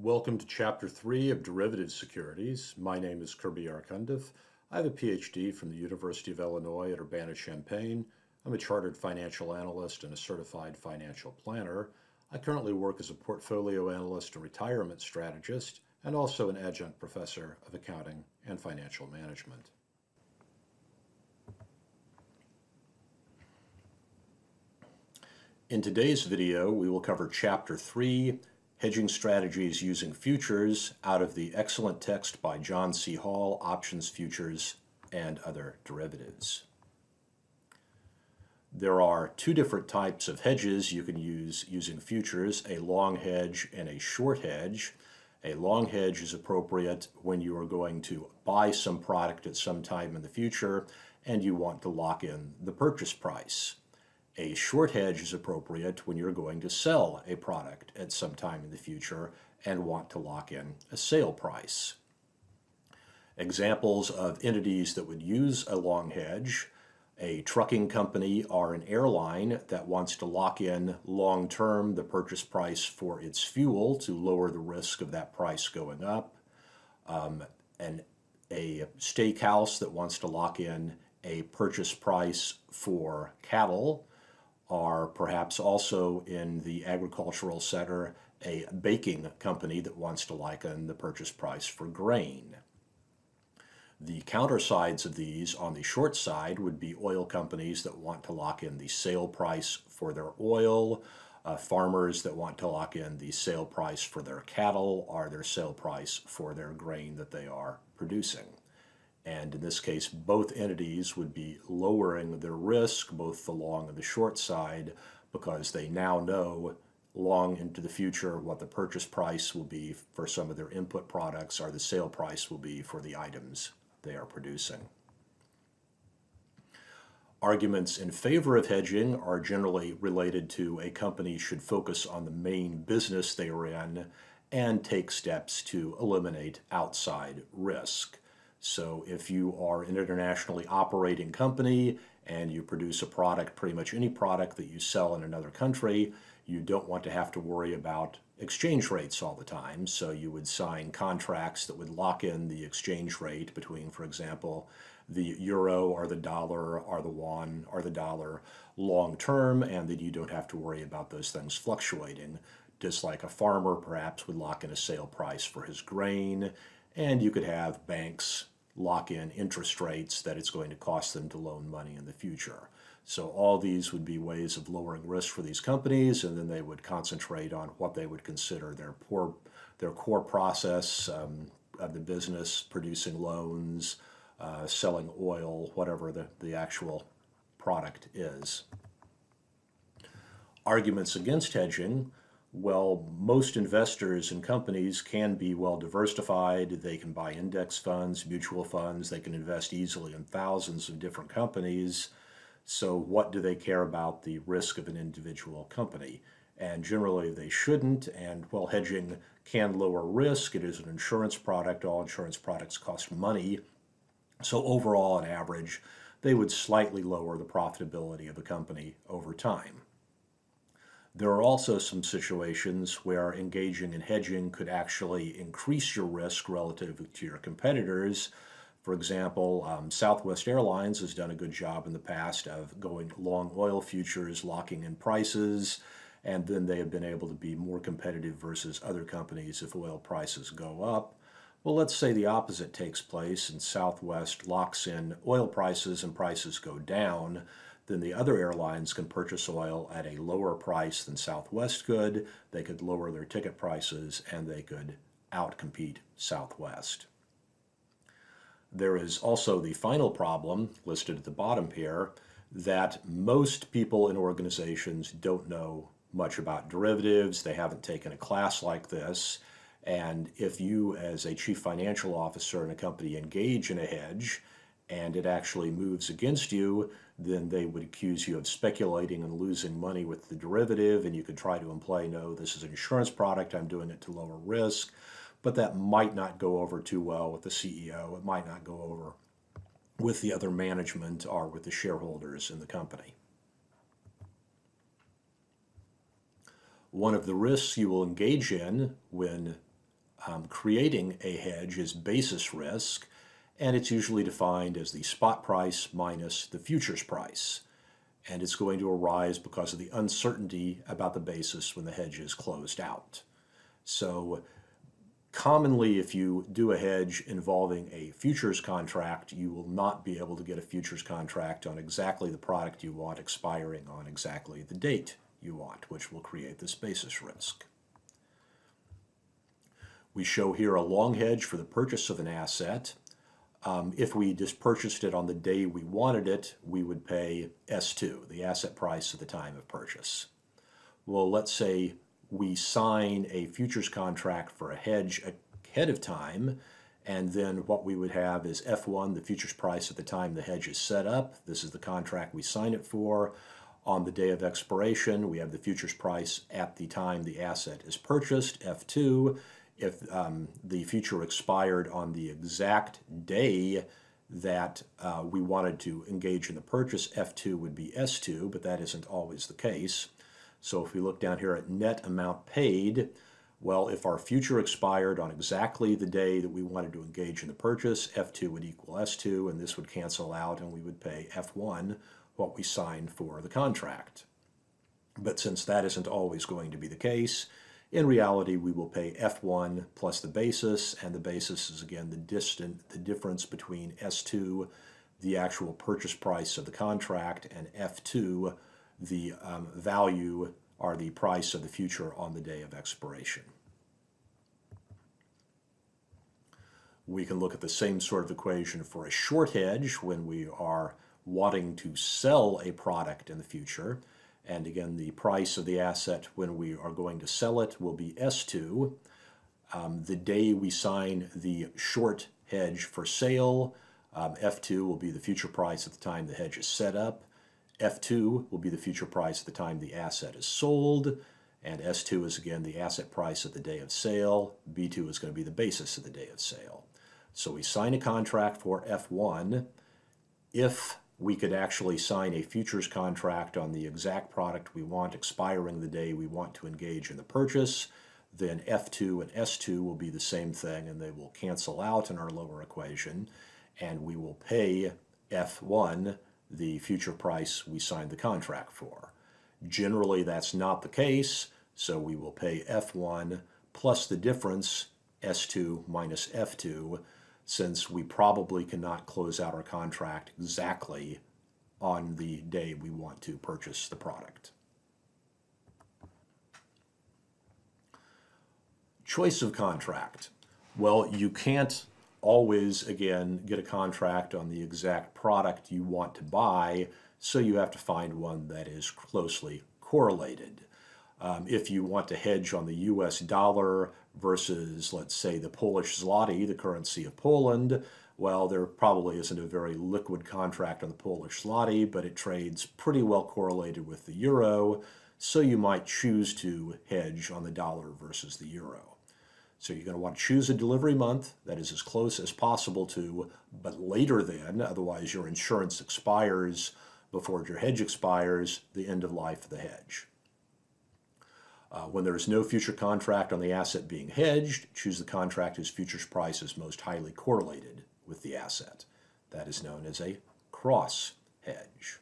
Welcome to Chapter 3 of Derivative Securities. My name is Kirby R. Cundiff. I have a PhD from the University of Illinois at Urbana-Champaign. I'm a chartered financial analyst and a certified financial planner. I currently work as a portfolio analyst and retirement strategist, and also an adjunct professor of accounting and financial management. In today's video, we will cover Chapter 3, Hedging Strategies Using Futures, out of the excellent text by John C. Hull, Options, Futures, and Other Derivatives. There are two different types of hedges you can use using futures, a long hedge and a short hedge. A long hedge is appropriate when you are going to buy some product at some time in the future and you want to lock in the purchase price. A short hedge is appropriate when you're going to sell a product at some time in the future and want to lock in a sale price. Examples of entities that would use a long hedge, a trucking company or an airline that wants to lock in long-term the purchase price for its fuel to lower the risk of that price going up, um, and a steakhouse that wants to lock in a purchase price for cattle, are perhaps also in the agricultural sector a baking company that wants to liken the purchase price for grain. The countersides of these on the short side would be oil companies that want to lock in the sale price for their oil, uh, farmers that want to lock in the sale price for their cattle or their sale price for their grain that they are producing. And in this case, both entities would be lowering their risk, both the long and the short side, because they now know long into the future what the purchase price will be for some of their input products or the sale price will be for the items they are producing. Arguments in favor of hedging are generally related to a company should focus on the main business they are in and take steps to eliminate outside risk. So if you are an internationally operating company and you produce a product, pretty much any product that you sell in another country, you don't want to have to worry about exchange rates all the time. So you would sign contracts that would lock in the exchange rate between, for example, the euro or the dollar or the won or the dollar long term, and that you don't have to worry about those things fluctuating. Just like a farmer perhaps would lock in a sale price for his grain and you could have banks lock in interest rates that it's going to cost them to loan money in the future. So all these would be ways of lowering risk for these companies, and then they would concentrate on what they would consider their poor, their core process um, of the business, producing loans, uh, selling oil, whatever the, the actual product is. Arguments against hedging well, most investors and companies can be well diversified. They can buy index funds, mutual funds. They can invest easily in thousands of different companies. So, what do they care about the risk of an individual company? And generally, they shouldn't. And while hedging can lower risk, it is an insurance product. All insurance products cost money. So, overall, on average, they would slightly lower the profitability of a company over time. There are also some situations where engaging in hedging could actually increase your risk relative to your competitors. For example, um, Southwest Airlines has done a good job in the past of going long oil futures, locking in prices, and then they have been able to be more competitive versus other companies if oil prices go up. Well, let's say the opposite takes place and Southwest locks in oil prices and prices go down then the other airlines can purchase oil at a lower price than Southwest could. They could lower their ticket prices and they could outcompete Southwest. There is also the final problem listed at the bottom here that most people in organizations don't know much about derivatives. They haven't taken a class like this. And if you, as a chief financial officer in a company, engage in a hedge and it actually moves against you, then they would accuse you of speculating and losing money with the derivative, and you could try to imply, no, this is an insurance product, I'm doing it to lower risk. But that might not go over too well with the CEO. It might not go over with the other management or with the shareholders in the company. One of the risks you will engage in when Um, creating a hedge is basis risk, and it's usually defined as the spot price minus the futures price. And it's going to arise because of the uncertainty about the basis when the hedge is closed out. So commonly, if you do a hedge involving a futures contract, you will not be able to get a futures contract on exactly the product you want expiring on exactly the date you want, which will create this basis risk. We show here a long hedge for the purchase of an asset. Um, if we just purchased it on the day we wanted it, we would pay S2, the asset price at the time of purchase. Well, let's say we sign a futures contract for a hedge ahead of time, and then what we would have is F1, the futures price at the time the hedge is set up. This is the contract we sign it for. On the day of expiration, we have the futures price at the time the asset is purchased, F2. If um, the future expired on the exact day that uh, we wanted to engage in the purchase, F2 would be S2, but that isn't always the case. So if we look down here at net amount paid, well, if our future expired on exactly the day that we wanted to engage in the purchase, F2 would equal S2, and this would cancel out, and we would pay F1 what we signed for the contract. But since that isn't always going to be the case, in reality, we will pay F1 plus the basis, and the basis is again the distant, the difference between S2, the actual purchase price of the contract, and F2, the um, value or the price of the future on the day of expiration. We can look at the same sort of equation for a short hedge when we are wanting to sell a product in the future. And again, the price of the asset when we are going to sell it will be S2. Um, the day we sign the short hedge for sale, um, F2 will be the future price at the time the hedge is set up. F2 will be the future price at the time the asset is sold, and S2 is again the asset price at the day of sale. B2 is going to be the basis of the day of sale. So we sign a contract for F1. If we could actually sign a futures contract on the exact product we want expiring the day we want to engage in the purchase, then F2 and S2 will be the same thing and they will cancel out in our lower equation and we will pay F1 the future price we signed the contract for. Generally, that's not the case, so we will pay F1 plus the difference, S2 minus F2, since we probably cannot close out our contract exactly on the day we want to purchase the product. Choice of contract. Well, you can't always, again, get a contract on the exact product you want to buy, so you have to find one that is closely correlated. Um, if you want to hedge on the US dollar versus, let's say, the Polish zloty, the currency of Poland, well, there probably isn't a very liquid contract on the Polish zloty, but it trades pretty well correlated with the euro, so you might choose to hedge on the dollar versus the euro. So you're going to want to choose a delivery month that is as close as possible to, but later than, otherwise your insurance expires before your hedge expires, the end of life of the hedge. Uh, when there is no future contract on the asset being hedged, choose the contract whose futures price is most highly correlated with the asset. That is known as a cross hedge.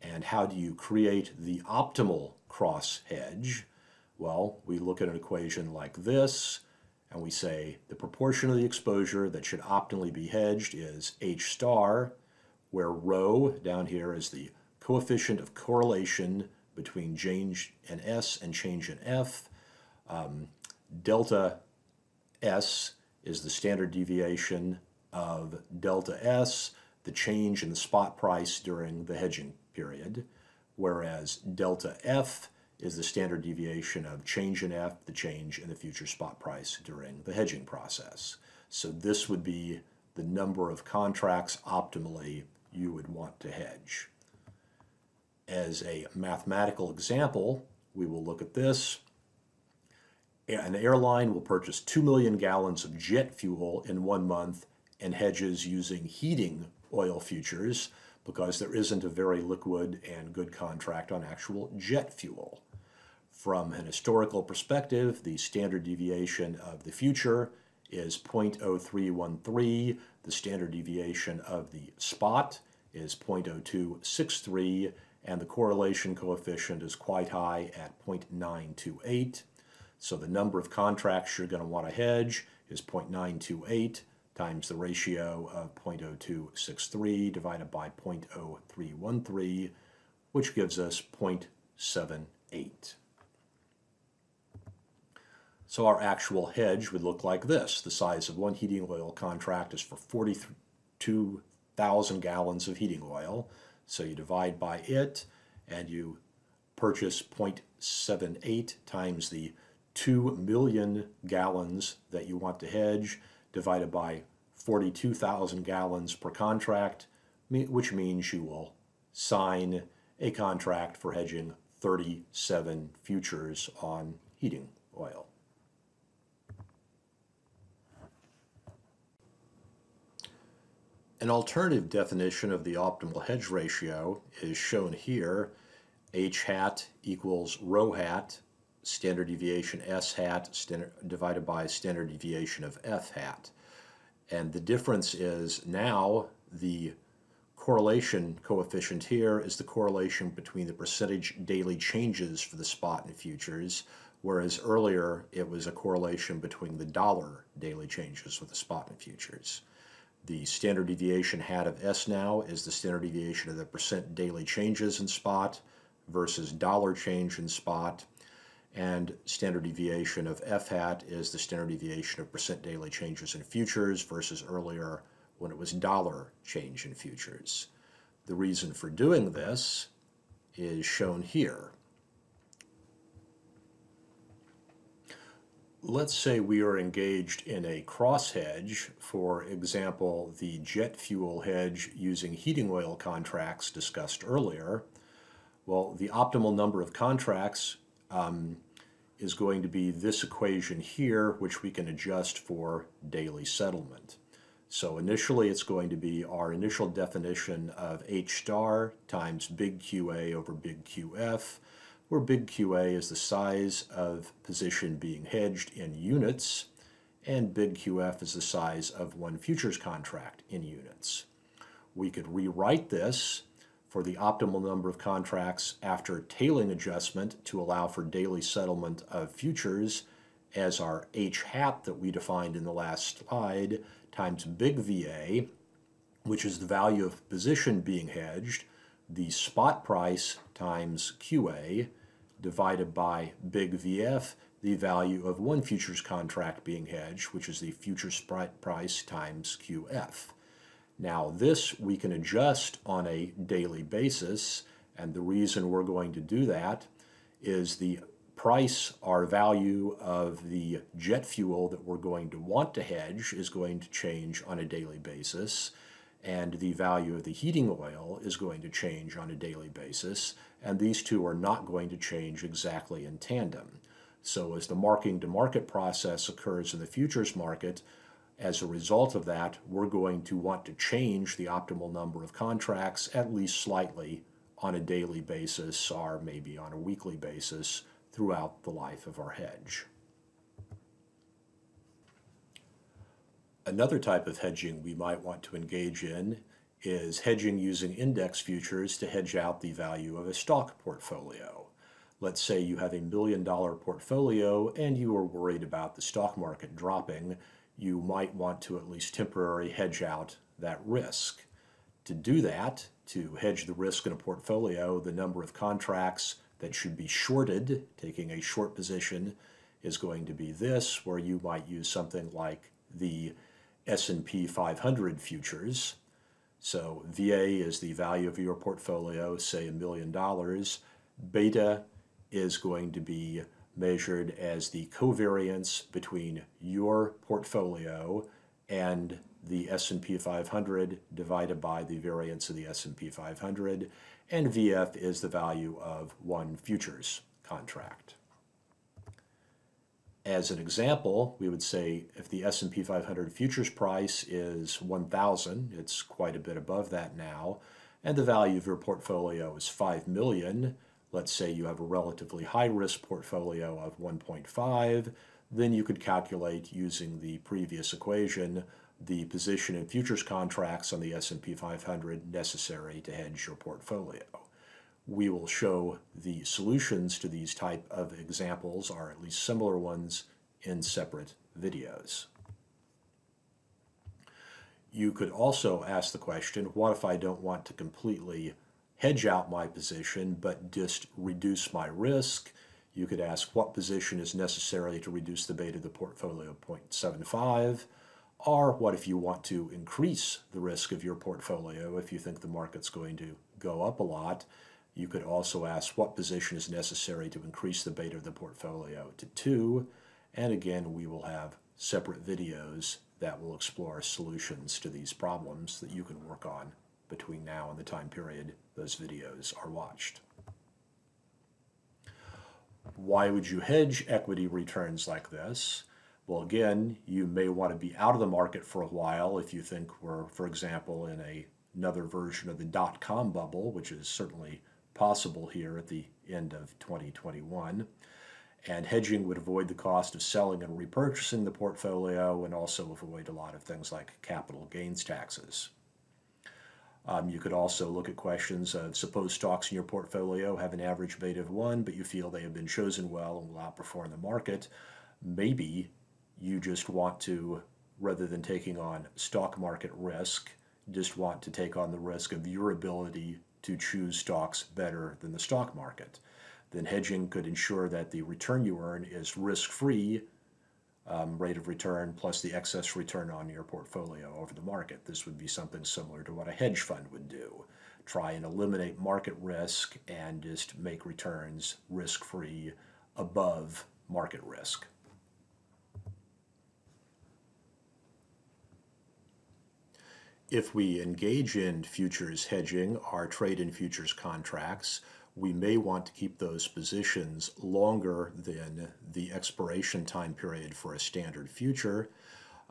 And how do you create the optimal cross hedge? Well, we look at an equation like this, and we say the proportion of the exposure that should optimally be hedged is H star, where rho down here is the coefficient of correlation between change in S and change in F. Um, delta S is the standard deviation of delta S, the change in the spot price during the hedging period, whereas delta F is the standard deviation of change in F, the change in the future spot price during the hedging process. So this would be the number of contracts optimally you would want to hedge. As a mathematical example, we will look at this. An airline will purchase 2 million gallons of jet fuel in one month and hedges using heating oil futures because there isn't a very liquid and good contract on actual jet fuel. From an historical perspective, the standard deviation of the future is 0.0313. The standard deviation of the spot is 0.0263, and the correlation coefficient is quite high at 0.928. So the number of contracts you're going to want to hedge is 0.928 times the ratio of 0.0263 divided by 0.0313, which gives us 0.78. So our actual hedge would look like this. The size of one heating oil contract is for 42,000 gallons of heating oil. So you divide by it and you purchase 0.78 times the 2 million gallons that you want to hedge divided by 42,000 gallons per contract, which means you will sign a contract for hedging 37 futures on heating oil. An alternative definition of the optimal hedge ratio is shown here. H hat equals rho hat, standard deviation S hat standard, divided by standard deviation of F hat. And the difference is now the correlation coefficient here is the correlation between the percentage daily changes for the spot and futures, whereas earlier it was a correlation between the dollar daily changes for the spot and futures. The standard deviation hat of S now is the standard deviation of the percent daily changes in spot versus dollar change in spot. And standard deviation of F hat is the standard deviation of percent daily changes in futures versus earlier when it was dollar change in futures. The reason for doing this is shown here. Let's say we are engaged in a cross hedge, for example, the jet fuel hedge using heating oil contracts discussed earlier. Well, the optimal number of contracts um, is going to be this equation here, which we can adjust for daily settlement. So initially it's going to be our initial definition of H star times big QA over big QF where big QA is the size of position being hedged in units, and big QF is the size of one futures contract in units. We could rewrite this for the optimal number of contracts after tailing adjustment to allow for daily settlement of futures as our H hat that we defined in the last slide times big VA, which is the value of position being hedged, the spot price times QA, divided by big VF, the value of one futures contract being hedged, which is the futures price times QF. Now this we can adjust on a daily basis, and the reason we're going to do that is the price our value of the jet fuel that we're going to want to hedge is going to change on a daily basis and the value of the heating oil is going to change on a daily basis, and these two are not going to change exactly in tandem. So as the marking to market process occurs in the futures market, as a result of that, we're going to want to change the optimal number of contracts at least slightly on a daily basis or maybe on a weekly basis throughout the life of our hedge. Another type of hedging we might want to engage in is hedging using index futures to hedge out the value of a stock portfolio. Let's say you have a million dollar portfolio and you are worried about the stock market dropping. You might want to at least temporarily hedge out that risk. To do that, to hedge the risk in a portfolio, the number of contracts that should be shorted, taking a short position, is going to be this, where you might use something like the S&P 500 futures. So VA is the value of your portfolio, say a million dollars. Beta is going to be measured as the covariance between your portfolio and the S&P 500 divided by the variance of the S&P 500 and VF is the value of one futures contract. As an example, we would say if the S&P 500 futures price is 1,000, it's quite a bit above that now, and the value of your portfolio is 5 million, let's say you have a relatively high risk portfolio of 1.5, then you could calculate using the previous equation the position in futures contracts on the S&P 500 necessary to hedge your portfolio. We will show the solutions to these type of examples, or at least similar ones, in separate videos. You could also ask the question, what if I don't want to completely hedge out my position but just reduce my risk? You could ask what position is necessary to reduce the beta of the portfolio 0.75? Or what if you want to increase the risk of your portfolio if you think the market's going to go up a lot? You could also ask what position is necessary to increase the beta of the portfolio to 2. And again, we will have separate videos that will explore solutions to these problems that you can work on between now and the time period those videos are watched. Why would you hedge equity returns like this? Well, again, you may want to be out of the market for a while if you think we're, for example, in a, another version of the dot-com bubble, which is certainly possible here at the end of 2021 and hedging would avoid the cost of selling and repurchasing the portfolio and also avoid a lot of things like capital gains taxes. Um, you could also look at questions of suppose stocks in your portfolio have an average beta of 1, but you feel they have been chosen well and will outperform the market. Maybe you just want to, rather than taking on stock market risk, just want to take on the risk of your ability to choose stocks better than the stock market then hedging could ensure that the return you earn is risk-free um, rate of return plus the excess return on your portfolio over the market. This would be something similar to what a hedge fund would do. Try and eliminate market risk and just make returns risk-free above market risk. If we engage in futures hedging our trade in futures contracts, we may want to keep those positions longer than the expiration time period for a standard future.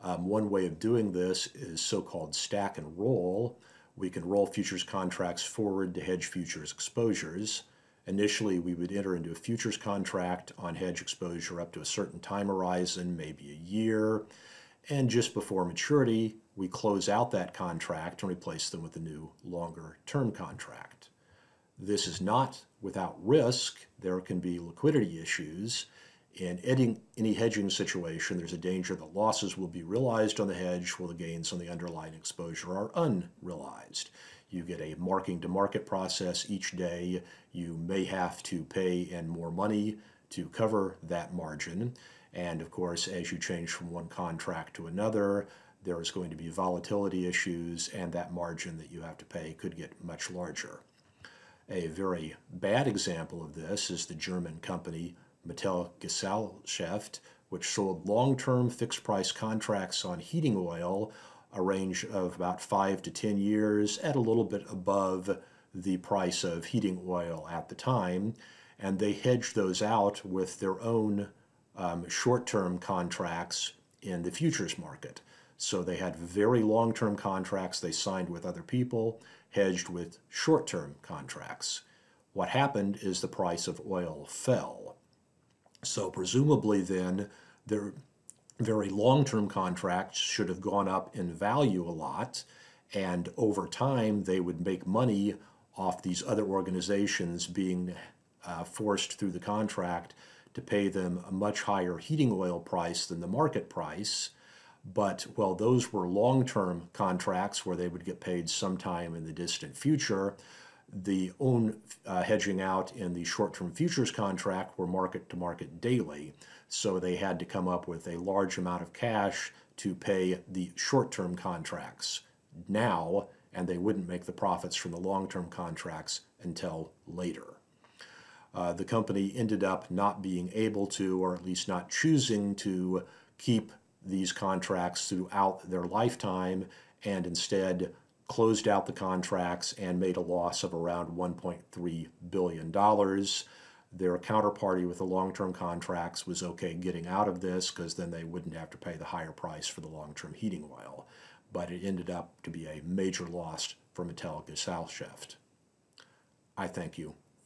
Um, one way of doing this is so-called stack and roll. We can roll futures contracts forward to hedge futures exposures. Initially, we would enter into a futures contract on hedge exposure up to a certain time horizon, maybe a year. And just before maturity, we close out that contract and replace them with a new longer term contract. This is not without risk. There can be liquidity issues. In any, hedging situation, there's a danger that losses will be realized on the hedge while the gains on the underlying exposure are unrealized. You get a marking to market process each day. You may have to pay in more money to cover that margin. And of course, as you change from one contract to another, there is going to be volatility issues, and that margin that you have to pay could get much larger. A very bad example of this is the German company Metallgesellschaft, which sold long-term fixed-price contracts on heating oil, a range of about five to 10 years at a little bit above the price of heating oil at the time. And they hedged those out with their own um, short-term contracts in the futures market. So they had very long-term contracts they signed with other people, hedged with short-term contracts. What happened is the price of oil fell. So presumably then their very long-term contracts should have gone up in value a lot and over time they would make money off these other organizations being uh, forced through the contract to pay them a much higher heating oil price than the market price but while those were long-term contracts where they would get paid sometime in the distant future, the own uh, hedging out in the short-term futures contract were market-to-market -market daily. So they had to come up with a large amount of cash to pay the short-term contracts now, and they wouldn't make the profits from the long-term contracts until later. Uh, the company ended up not being able to, or at least not choosing to, keep these contracts throughout their lifetime and instead closed out the contracts and made a loss of around $1.3 billion. Their counterparty with the long-term contracts was okay getting out of this because then they wouldn't have to pay the higher price for the long-term heating oil. But it ended up to be a major loss for Metallgesellschaft. I thank you